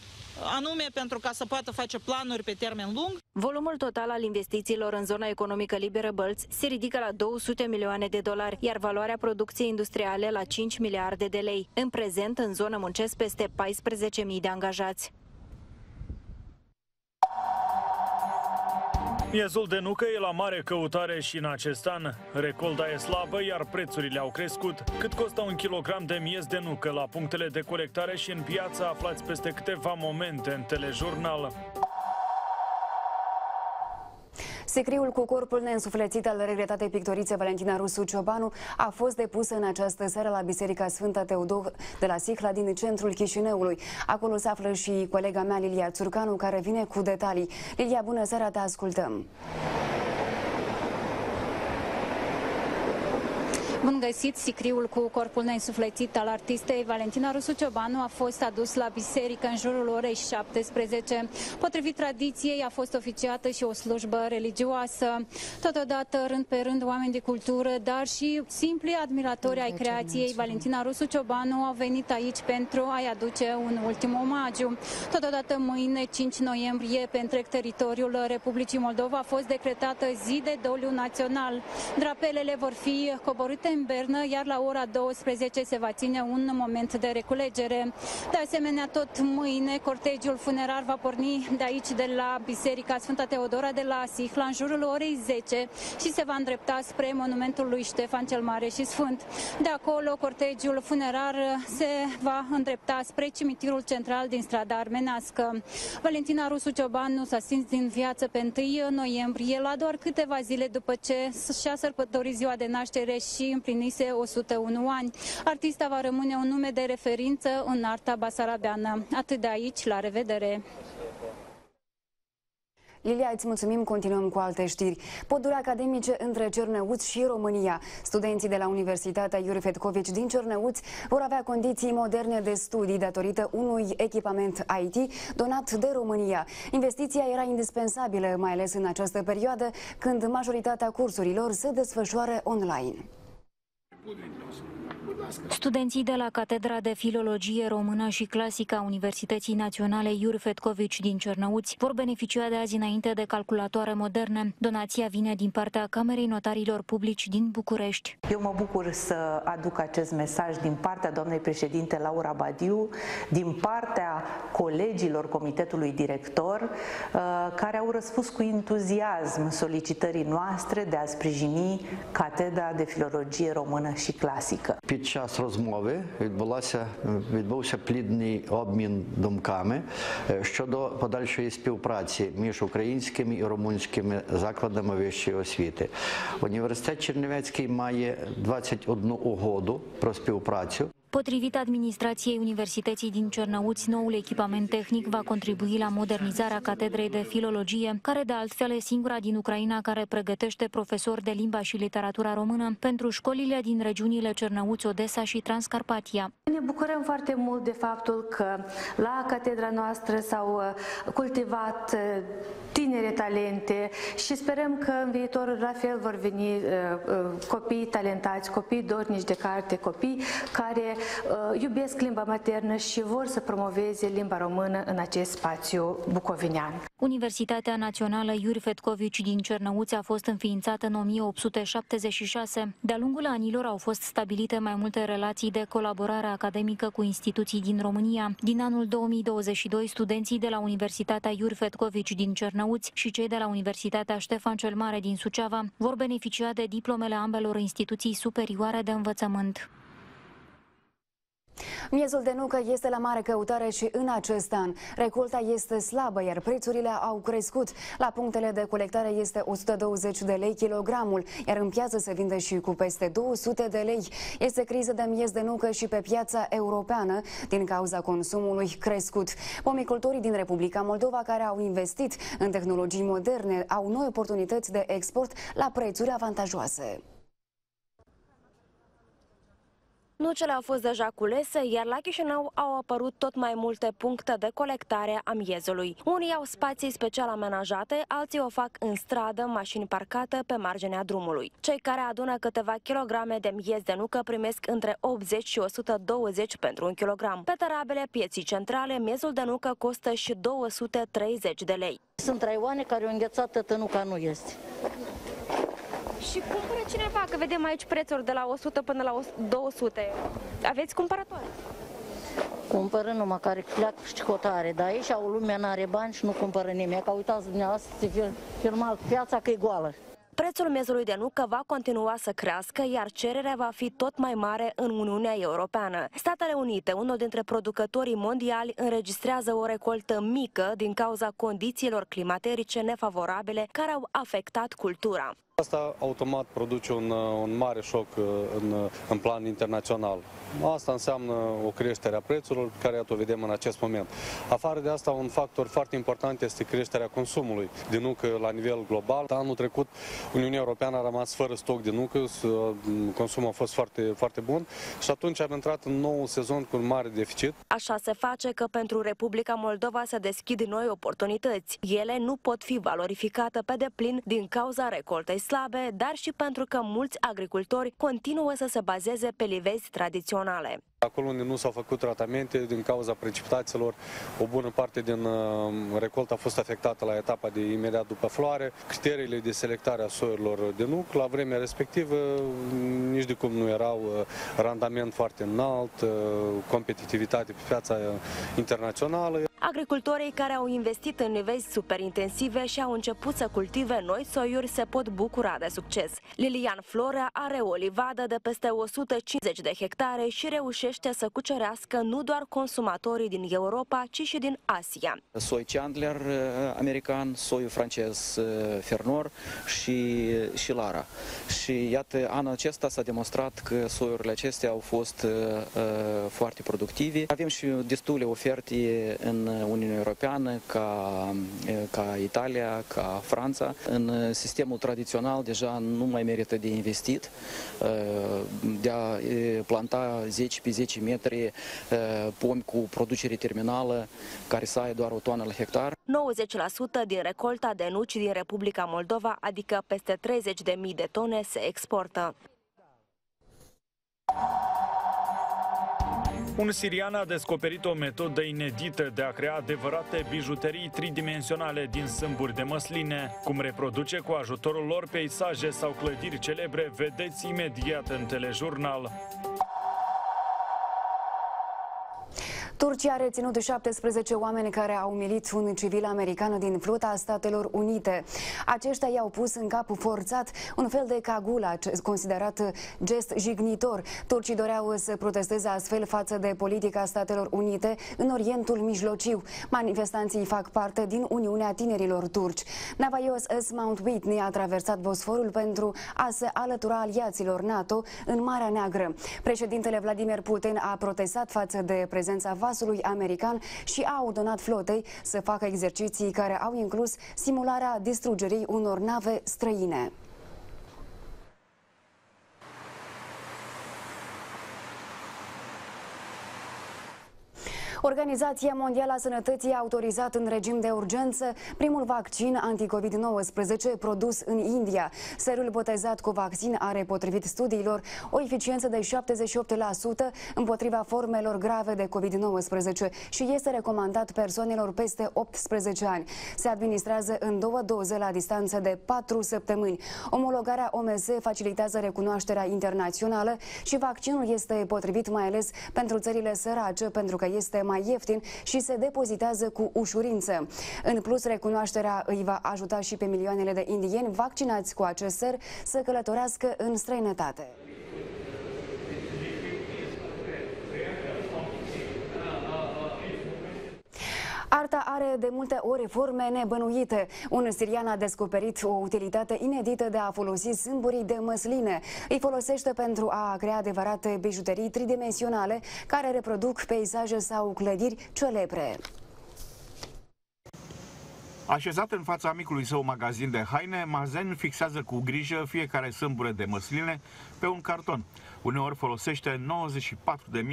anume pentru ca să poată face planuri pe termen lung. Volumul total al investițiilor în zona economică liberă Bălți se ridică la 200 milioane de dolari, iar valoarea producției industriale la 5 miliarde de lei. În prezent, în zonă muncesc peste 14.000 de angajați. Miezul de nucă e la mare căutare și în acest an. Recolta e slabă, iar prețurile au crescut. Cât costă un kilogram de miez de nucă la punctele de colectare și în piață aflați peste câteva momente în telejurnal. Sicriul cu corpul neînsuflețit al regretatei pictorițe Valentina Rusu Ciobanu a fost depus în această seară la Biserica Sfânta Teodor de la Sihla din centrul Chișinăului. Acolo se află și colega mea Lilia Țurcanu care vine cu detalii. Lilia, bună seara, te ascultăm! Bun găsit, sicriul cu corpul neînsuflețit al artistei Valentina Rusu Ciobanu a fost adus la biserică în jurul orei 17. Potrivit tradiției a fost oficiată și o slujbă religioasă. Totodată, rând pe rând, oameni de cultură, dar și simpli admiratori ai creației Valentina Rusu Ciobanu au venit aici pentru a-i aduce un ultim omagiu. Totodată, mâine, 5 noiembrie, pe întreg teritoriul Republicii Moldova a fost decretată zi de doliu național. Drapelele vor fi coborâte în bernă, iar la ora 12 se va ține un moment de reculegere. De asemenea, tot mâine, cortegiul funerar va porni de aici, de la Biserica Sfânta Teodora de la Sihla, în jurul orei 10 și se va îndrepta spre monumentul lui Ștefan cel Mare și Sfânt. De acolo, cortegiul funerar se va îndrepta spre cimitirul central din strada armenească. Valentina Rusu Ciobanu s-a stins din viață pe 1 noiembrie, la doar câteva zile după ce și-a sărbătorit ziua de naștere și împlinise 101 ani. Artista va rămâne un nume de referință în arta basarabeană. Atât de aici, la revedere! Lilia, îți mulțumim, continuăm cu alte știri. Poduri academice între Cernăuț și România. Studenții de la Universitatea Iuri Fetcovici din Cernăuț vor avea condiții moderne de studii datorită unui echipament IT donat de România. Investiția era indispensabilă, mai ales în această perioadă, când majoritatea cursurilor se desfășoară online. 部队比较 Studenții de la Catedra de Filologie Română și Clasică a Universității Naționale Iurfetcovici din Cernăuți vor beneficia de azi înainte de calculatoare moderne. Donația vine din partea Camerei Notarilor Publici din București. Eu mă bucur să aduc acest mesaj din partea doamnei președinte Laura Badiu, din partea colegilor Comitetului Director, uh, care au răspuns cu entuziasm solicitării noastre de a sprijini Catedra de Filologie Română și Clasică. Pe час розмови відбулася відбувся плідний обмін думками е, щодо подальшої співпраці між українськими і румунськими закладами вищої освіти. Університет Чернівецький має 21 угоду про співпрацю. Potrivit administrației Universității din Cernăuți, noul echipament tehnic va contribui la modernizarea catedrei de filologie, care de altfel e singura din Ucraina care pregătește profesori de limba și literatura română pentru școlile din regiunile Cernăuți, Odessa și Transcarpatia. Ne bucurăm foarte mult de faptul că la catedra noastră s-au uh, cultivat uh, tinere talente și sperăm că în viitor la fel vor veni uh, uh, copii talentați, copii dornici de carte, copii care uh, iubesc limba maternă și vor să promoveze limba română în acest spațiu bucovinean. Universitatea Națională Iuri Fetcovici din Cernăuți a fost înființată în 1876. De-a lungul anilor au fost stabilite mai multe relații de colaborare academică cu instituții din România. Din anul 2022, studenții de la Universitatea Iuri Fetcovici din Cernăuți și cei de la Universitatea Ștefan cel Mare din Suceava vor beneficia de diplomele ambelor instituții superioare de învățământ. Miezul de nucă este la mare căutare și în acest an. Recolta este slabă, iar prețurile au crescut. La punctele de colectare este 120 de lei kilogramul, iar în piață se vinde și cu peste 200 de lei. Este criză de miez de nucă și pe piața europeană din cauza consumului crescut. Pomicultorii din Republica Moldova care au investit în tehnologii moderne au noi oportunități de export la prețuri avantajoase. Nucele au fost deja culese, iar la Chișinău au apărut tot mai multe puncte de colectare a miezului. Unii au spații special amenajate, alții o fac în stradă, mașini parcate pe marginea drumului. Cei care adună câteva kilograme de miez de nucă primesc între 80 și 120 pentru un kilogram. Pe tarabele pieții centrale, miezul de nucă costă și 230 de lei. Sunt raioane care au înghețat tătănuca nu este. Și cumpără cineva, că vedem aici prețuri de la 100 până la 200. Aveți cumpărători? Cumpără numai care pleacă și hotare, dar aici au lumea n-are bani și nu cumpără nimeni. Că uitați dumneavoastră, se firma piața că e goală. Prețul miezului de nucă va continua să crească, iar cererea va fi tot mai mare în Uniunea Europeană. Statele Unite, unul dintre producătorii mondiali, înregistrează o recoltă mică din cauza condițiilor climaterice nefavorabile care au afectat cultura. Asta automat produce un, un mare șoc uh, în, în plan internațional. Asta înseamnă o creștere a prețurilor, pe care iată o vedem în acest moment. Afară de asta, un factor foarte important este creșterea consumului de nucă la nivel global. Anul trecut, Uniunea Europeană a rămas fără stoc de nucă, consumul a fost foarte, foarte bun și atunci am intrat în nou sezon cu un mare deficit. Așa se face că pentru Republica Moldova se deschid noi oportunități. Ele nu pot fi valorificate pe deplin din cauza recoltei slabe, dar și pentru că mulți agricultori continuă să se bazeze pe livezi tradiționale. Acolo unde nu s-au făcut tratamente din cauza precipitațiilor, o bună parte din uh, recoltă a fost afectată la etapa de imediat după floare. Criteriile de selectare a soiurilor de nuc la vremea respectivă nici de cum nu erau uh, randament foarte înalt, uh, competitivitate pe piața internațională. Agricultorii care au investit în nivezi superintensive și au început să cultive noi soiuri se pot bucura de succes. Lilian Florea are o livadă de peste 150 de hectare și reușește să cucerească nu doar consumatorii din Europa, ci și din Asia. Soi Chandler american, soiul francez Fernor și, și Lara. Și iată, anul acesta s-a demonstrat că soiurile acestea au fost uh, foarte productive. Avem și destule oferte în Uniunea Europeană, ca, ca Italia, ca Franța. În sistemul tradițional deja nu mai merită de investit, de a planta 10 pe 10 metri pomi cu producere terminală care să ai doar o tonă la hectar. 90% din recolta de nuci din Republica Moldova, adică peste 30.000 de tone, se exportă. Un sirian a descoperit o metodă inedită de a crea adevărate bijuterii tridimensionale din sâmburi de măsline. Cum reproduce cu ajutorul lor peisaje sau clădiri celebre, vedeți imediat în telejurnal. Turcia a reținut 17 oameni care au umilit un civil american din flota Statelor Unite. Aceștia i-au pus în cap forțat un fel de cagula, considerat gest jignitor. Turcii doreau să protesteze astfel față de politica Statelor Unite în Orientul Mijlociu. Manifestanții fac parte din Uniunea Tinerilor Turci. Navaios S. Mount Whitney a traversat Bosforul pentru a se alătura aliaților NATO în Marea Neagră. Președintele Vladimir Putin a protestat față de prezența vasului american și a ordonat flotei să facă exerciții care au inclus simularea distrugerii unor nave străine. Organizația Mondială a Sănătății a autorizat în regim de urgență primul vaccin anti-COVID-19 produs în India. Serul botezat cu vaccin are, potrivit studiilor, o eficiență de 78% împotriva formelor grave de COVID-19 și este recomandat persoanelor peste 18 ani. Se administrează în două doze la distanță de 4 săptămâni. Omologarea OMS facilitează recunoașterea internațională și vaccinul este potrivit mai ales pentru țările sărace, pentru că este mai ieftin și se depozitează cu ușurință. În plus, recunoașterea îi va ajuta și pe milioanele de indieni vaccinați cu acest ser să călătorească în străinătate. Arta are de multe ori forme nebănuite. Un sirian a descoperit o utilitate inedită de a folosi sâmburii de măsline. Îi folosește pentru a crea adevărate bijuterii tridimensionale care reproduc peisaje sau clădiri celebre. Așezat în fața micului său magazin de haine, Mazen fixează cu grijă fiecare sâmbure de măsline pe un carton. Uneori folosește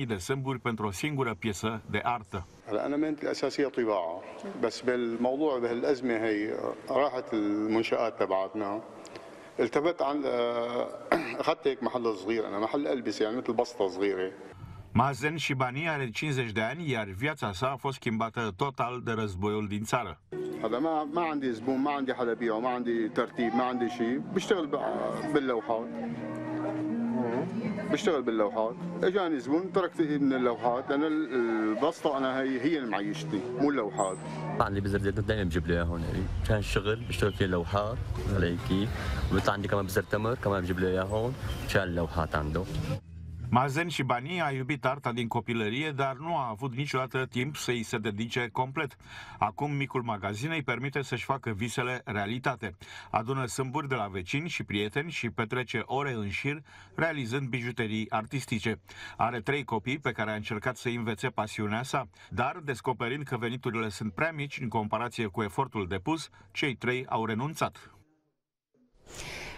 94.000 de sâmburi pentru o singură piesă de artă. هلا انا مهنتي الاساسيه طباعه بس بالموضوع بهالازمه هي راحت المنشات تبعتنا التفت عن اخذت هيك محل صغير انا محل البسه يعني مثل بسطه صغيره Mazen Shibani are 50 de ani, iar viața sa a fost schimbată total de războiul din țară. هذا ما ما عندي زبون ما عندي حدا بيعه ما عندي ترتيب ما عندي شيء بشتغل باللوحات. بشتغل باللوحات. اجاني زبون تركت من اللوحات. لأن البسطة أنا هي هي اللي معيشتني مو اللوحات. عندي بزر دائما بجيب اياه هون يعني كان الشغل بشتغل فيه لوحات علي كيف. وبيطلع عندي كمان بزر تمر كمان بجيب لي اياه هون مشان اللوحات عنده. Mazen și Bani a iubit arta din copilărie, dar nu a avut niciodată timp să îi se dedice complet. Acum micul magazin îi permite să-și facă visele realitate. Adună sâmburi de la vecini și prieteni și petrece ore în șir realizând bijuterii artistice. Are trei copii pe care a încercat să învețe pasiunea sa, dar descoperind că veniturile sunt prea mici în comparație cu efortul depus, cei trei au renunțat.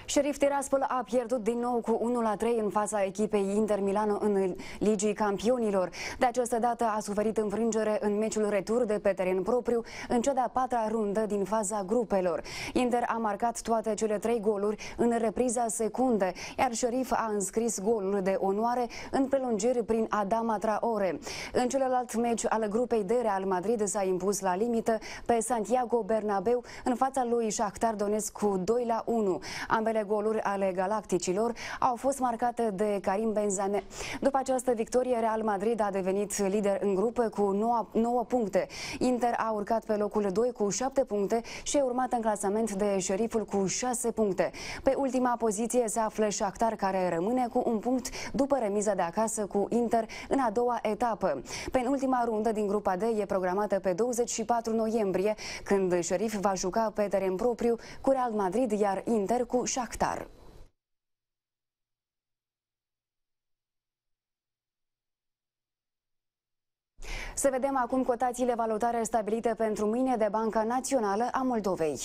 Sheriff Tiraspol a pierdut din nou cu 1 la 3 în fața echipei Inter Milano în Ligii Campionilor. De această dată a suferit înfrângere în meciul retur de pe teren propriu în cea de-a patra rundă din faza grupelor. Inter a marcat toate cele trei goluri în repriza secunde, iar Sheriff a înscris golul de onoare în prelungiri prin Adama Traore. În celălalt meci al grupei de Real Madrid s-a impus la limită pe Santiago Bernabeu în fața lui Shakhtar Donetsk cu 2 la 1. Ambele Primele goluri ale galacticilor au fost marcate de Karim Benzane. După această victorie, Real Madrid a devenit lider în grupă cu 9, 9 puncte. Inter a urcat pe locul 2 cu 7 puncte și e urmat în clasament de șeriful cu 6 puncte. Pe ultima poziție se află Shakhtar, care rămâne cu un punct după remiza de acasă cu Inter în a doua etapă. Pe ultima rundă din grupa D e programată pe 24 noiembrie, când șerif va juca pe teren propriu cu Real Madrid, iar Inter cu Shakhtar. Shakhtar. Să vedem acum cotațiile valutare stabilite pentru mâine de Banca Națională a Moldovei.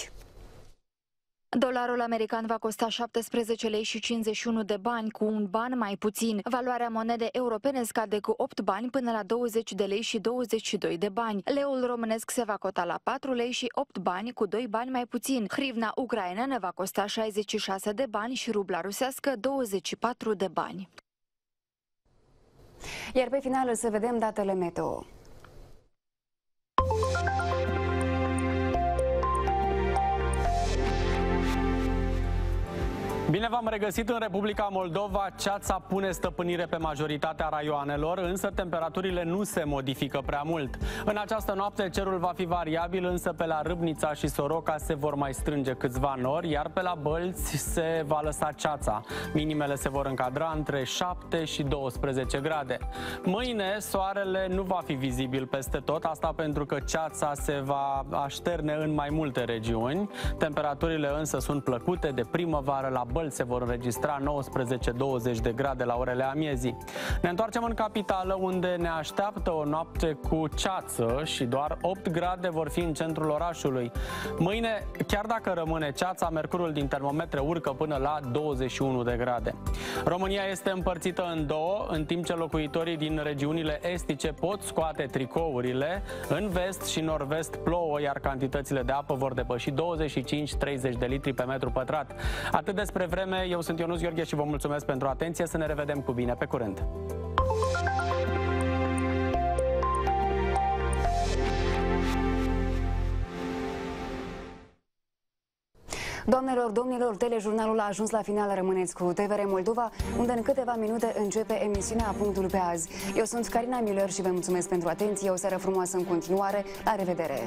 Dolarul american va costa 17 lei și 51 de bani, cu un ban mai puțin. Valoarea monedei europene scade cu 8 bani până la 20 de lei și 22 de bani. Leul românesc se va cota la 4 lei și 8 bani, cu 2 bani mai puțin. Hrivna ucraineană va costa 66 de bani și rubla rusească 24 de bani. Iar pe final să vedem datele meteo. Bine v-am regăsit în Republica Moldova. Ceața pune stăpânire pe majoritatea raioanelor, însă temperaturile nu se modifică prea mult. În această noapte cerul va fi variabil, însă pe la Râbnița și Soroca se vor mai strânge câțiva nori, iar pe la Bălți se va lăsa ceața. Minimele se vor încadra între 7 și 12 grade. Mâine soarele nu va fi vizibil peste tot, asta pentru că ceața se va așterne în mai multe regiuni. Temperaturile însă sunt plăcute de primăvară la Bălți se vor înregistra 19-20 de grade la orele amiezii. Ne întoarcem în capitală unde ne așteaptă o noapte cu ceață și doar 8 grade vor fi în centrul orașului. Mâine, chiar dacă rămâne ceața, mercurul din termometre urcă până la 21 de grade. România este împărțită în două, în timp ce locuitorii din regiunile estice pot scoate tricourile, în vest și nord-vest plouă, iar cantitățile de apă vor depăși 25-30 de litri pe metru pătrat. Atât despre vreme, eu sunt Ionus Gheorghe și vă mulțumesc pentru atenție. Să ne revedem cu bine. Pe curând! Doamnelor, domnilor, telejurnalul a ajuns la final. Rămâneți cu TVR Moldova, unde în câteva minute începe emisiunea Punctul pe azi. Eu sunt Carina Miller și vă mulțumesc pentru atenție. O seară frumoasă în continuare. La revedere!